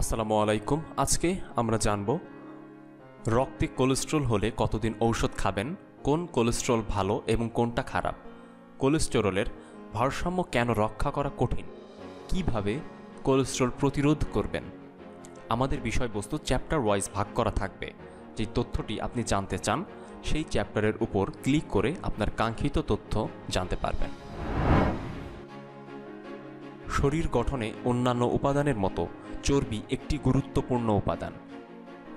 আসসালামু আলাইকুম। আজকে আমরা জানব রক্তে কোলেস্ট্রল হলে কতদিন ঔষধ খাবেন, কোন কোলেস্ট্রল ভালো এবং কোনটা খারাপ, কোলেস্টেরলের ভারসাম্য কেন রক্ষা করা কঠিন, কীভাবে কোলেস্ট্রল প্রতিরোধ করবেন, আমাদের বিষয়বস্তু চ্যাপ্টার ওয়াইজ ভাগ করা থাকবে। যে তথ্যটি আপনি জানতে চান, সেই চ্যাপ্টারের উপর ক্লিক করে আপনার কাঙ্ক্ষিত তথ্য জানতে পারবেন। শরীর গঠনে অন্যান্য উপাদানের মতো চর্বি একটি গুরুত্বপূর্ণ উপাদান।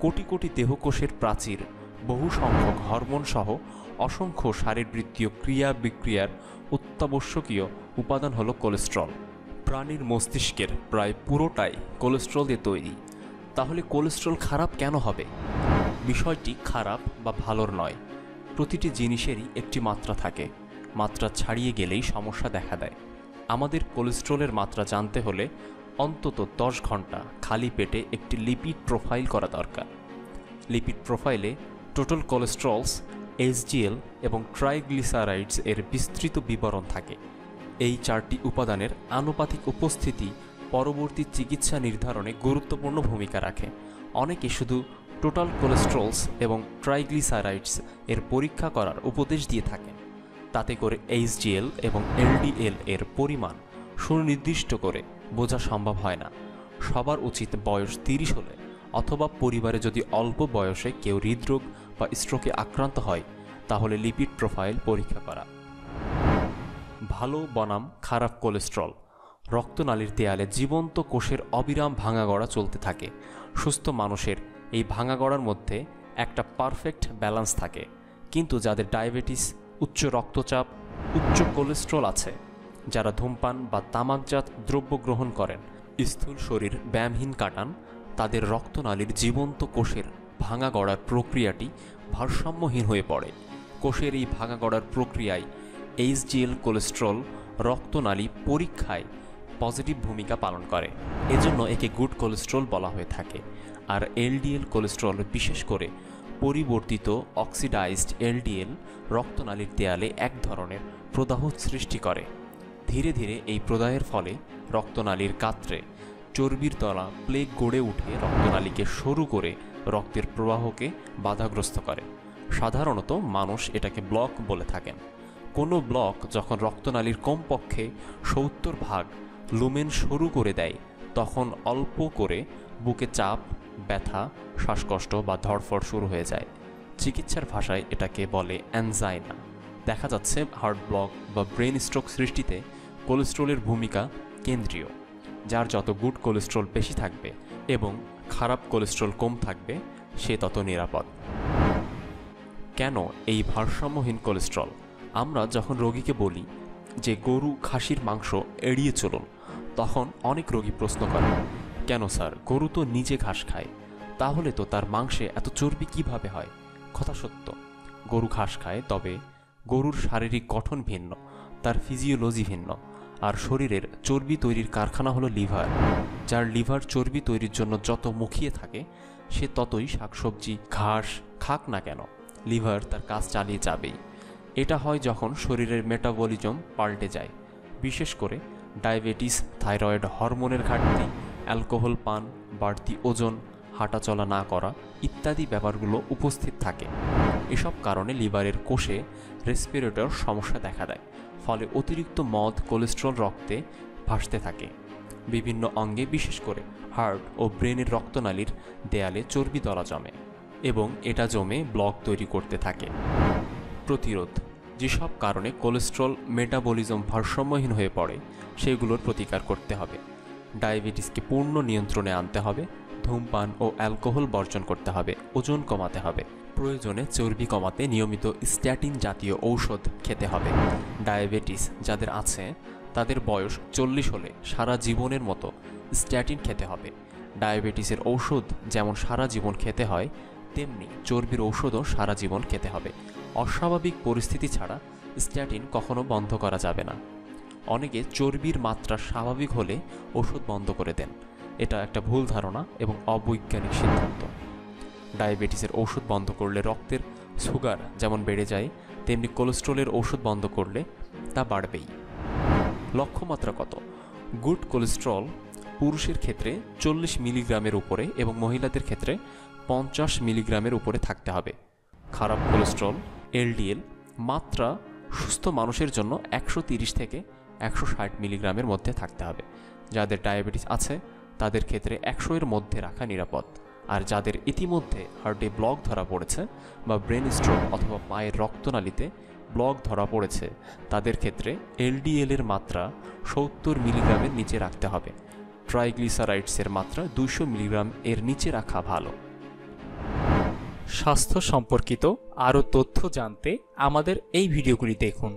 কোটি কোটি দেহকোষের প্রাচীর, বহু সংখ্যক হরমোন সহ অসংখ্য শারীরবৃত্তীয় ক্রিয়া বিক্রিয়ার অত্যাবশ্যকীয় উপাদান হল কোলেস্ট্রল। প্রাণীর মস্তিষ্কের প্রায় পুরোটাই কোলেস্ট্রল দিয়ে তৈরি। তাহলে কোলেস্ট্রল খারাপ কেন হবে? বিষয়টি খারাপ বা ভালোর নয়। প্রতিটি জিনিসেরই একটি মাত্রা থাকে। মাত্রা ছাড়িয়ে গেলেই সমস্যা দেখা দেয়। আমাদের কোলেস্ট্রলের মাত্রা জানতে হলে অন্তত দশ ঘণ্টা খালি পেটে একটি লিপিড প্রোফাইল করা দরকার। লিপিড প্রোফাইলে টোটাল কোলেস্ট্রলস এইচজিএল এবং ট্রাইগ্লিসারাইডস এর বিস্তৃত বিবরণ থাকে। এই চারটি উপাদানের আনুপাতিক উপস্থিতি পরবর্তী চিকিৎসা নির্ধারণে গুরুত্বপূর্ণ ভূমিকা রাখে। অনেকে শুধু টোটাল কোলেস্ট্রলস এবং ট্রাইগ্লিসারাইডস এর পরীক্ষা করার উপদেশ দিয়ে থাকেন। তাতে করে এইচডিএল এবং এলডিএল এর পরিমাণ সুনির্দিষ্ট করে বোঝা সম্ভব হয় না। সবার উচিত বয়স তিরিশ হলে অথবা পরিবারে যদি অল্প বয়সে কেউ হৃদরোগ বা স্ট্রোকে আক্রান্ত হয়, তাহলে লিপিড প্রোফাইল পরীক্ষা করা। ভালো বনাম, খারাপ কোলেস্ট্রল রক্তনালীর দেয়ালে জীবন্ত কোষের অবিরাম ভাঙাগড়া চলতে থাকে। সুস্থ মানুষের এই ভাঙাগড়ার মধ্যে একটা পারফেক্ট ব্যালেন্স থাকে। কিন্তু যাদের ডায়াবেটিস উচ্চ রক্তচাপ, উচ্চ কোলেস্ট্রল আছে, যারা ধূমপান বা তামাকজাত দ্রব্য গ্রহণ করেন। স্থূল শরীর, ব্যায়ামহীন কাটান, তাদের রক্তনালীর জীবন্ত কোষের ভাঙা গড়ার প্রক্রিয়াটি ভারসাম্যহীন হয়ে পড়ে। কোষের এই ভাঙা গড়ার প্রক্রিয়ায় এইচজিএল কোলেস্ট্রল রক্তনালী পরীক্ষায় পজিটিভ ভূমিকা পালন করে। এজন্য একে গুড কোলেস্ট্রল বলা হয়ে থাকে। আর এলডিএল কোলেস্ট্রল বিশেষ করে পরিবর্তিত অক্সিডাইজড এলডিএল রক্তনালীর দেয়ালে এক ধরনের প্রদাহ সৃষ্টি করে। ধীরে ধীরে এই প্রদাহের ফলে রক্তনালীর কাত্রে চর্বির তলা প্লেগ গড়ে উঠে রক্তনালীকে সরু করে রক্তের প্রবাহকে বাধাগ্রস্ত করে। সাধারণত মানুষ এটাকে ব্লক বলে থাকেন। কোনো ব্লক যখন রক্তনালীর কমপক্ষে সত্তর ভাগ লুমেন সরু করে দেয়, তখন অল্প করে বুকে চাপ ব্যথা, শ্বাসকষ্ট বা ধড়ফড় শুরু হয়ে যায়। চিকিৎসার ভাষায় এটাকে বলে অ্যানজাইনা। দেখা যাচ্ছে হার্ট ব্লক বা ব্রেন স্ট্রোক সৃষ্টিতে কোলেস্ট্রলের ভূমিকা কেন্দ্রীয়, যার যত গুড কোলেস্ট্রল বেশি থাকবে এবং খারাপ কোলেস্ট্রল কম থাকবে, সে তত নিরাপদ। কেন এই ভারসাম্যহীন কোলেস্ট্রল? আমরা যখন রোগীকে বলি যে, গরু, খাসির মাংস এড়িয়ে চলুন, তখন অনেক রোগী প্রশ্ন করে কেন, স্যার? গরু তো নিজে ঘাস খায়। তাহলে তো তার মাংসে এত চর্বি কীভাবে হয়? কথা সত্য। গরু ঘাস খায়, তবে গরুর শারীরিক গঠন ভিন্ন, তার ফিজিওলজি ভিন্ন, আর শরীরের চর্বি তৈরির কারখানা হলো লিভার। যার লিভার চর্বি তৈরির জন্য যত মুখিয়ে থাকে, সে ততই শাকসবজি, ঘাস খাক না কেন, লিভার তার কাজ চালিয়ে যাবেই। এটা হয় যখন শরীরের মেটাবলিজম পাল্টে যায়। বিশেষ করে ডায়াবেটিস, থাইরয়েড হরমোনের ঘাটতি অ্যালকোহল পান, বাড়তি ওজন, হাঁটাচলা না করা ইত্যাদি ব্যাপারগুলো উপস্থিত থাকে। এসব কারণে লিভারের কোষে রেসপিরেটর সমস্যা দেখা দেয়, ফলে অতিরিক্ত মদ, কোলেস্ট্রল রক্তে ভাসতে থাকে। বিভিন্ন অঙ্গে, বিশেষ করে হার্ট ও ব্রেনের রক্তনালীর দেয়ালে চর্বি দলা জমে এবং এটা জমে ব্লক তৈরি করতে থাকে। প্রতিরোধ, যেসব কারণে কোলেস্ট্রল মেটাবলিজম ভারসাম্যহীন হয়ে পড়ে, সেগুলোর প্রতিকার করতে হবে। ডায়াবেটিসকে পূর্ণ নিয়ন্ত্রণে আনতে হবে, ধূমপান ও অ্যালকোহল বর্জন করতে হবে, ওজন কমাতে হবে, প্রয়োজনে চর্বি কমাতে নিয়মিত স্ট্যাটিন জাতীয় ঔষধ খেতে হবে। ডায়াবেটিস যাদের আছে, তাদের বয়স চল্লিশ হলে সারা জীবনের মতো স্ট্যাটিন খেতে হবে। ডায়াবেটিসের ঔষধ যেমন সারা জীবন খেতে হয়, তেমনি চর্বির ঔষধও সারা জীবন খেতে হবে। অস্বাভাবিক পরিস্থিতি ছাড়া স্ট্যাটিন কখনো বন্ধ করা যাবে না। অনেকে চর্বির মাত্রা স্বাভাবিক হলে ওষুধ বন্ধ করে দেন। এটা একটা ভুল ধারণা এবং অবৈজ্ঞানিক সিদ্ধান্ত। ডায়াবেটিসের ওষুধ বন্ধ করলে রক্তের সুগার যেমন বেড়ে যায়, তেমনি কোলেস্ট্রলের ওষুধ বন্ধ করলে তা বাড়বেই। লক্ষ্যমাত্রা কত? গুড কোলেস্ট্রল পুরুষের ক্ষেত্রে চল্লিশ মিলিগ্রামের উপরে এবং মহিলাদের ক্ষেত্রে পঞ্চাশ মিলিগ্রামের উপরে থাকতে হবে। খারাপ কোলেস্ট্রল, এলডিএল, মাত্রা সুস্থ মানুষের জন্য একশো থেকে একশো ষাট মিলিগ্রামের মধ্যে থাকতে হবে। যাদের ডায়াবেটিস আছে, তাদের ক্ষেত্রে একশো এর মধ্যে রাখা নিরাপদ। আর যাদের ইতিমধ্যে হার্টে ব্লক ধরা পড়েছে বা ব্রেন স্ট্রোক অথবা পায়ের রক্তনালীতে ব্লক ধরা পড়েছে, তাদের ক্ষেত্রে এলডিএল এর মাত্রা সত্তর মিলিগ্রামের নিচে রাখতে হবে। ট্রাইগ্লিসারাইডসের মাত্রা দুইশো মিলিগ্রাম এর নিচে রাখা ভালো। স্বাস্থ্য সম্পর্কিত আরও তথ্য জানতে আমাদের এই ভিডিওগুলি দেখুন।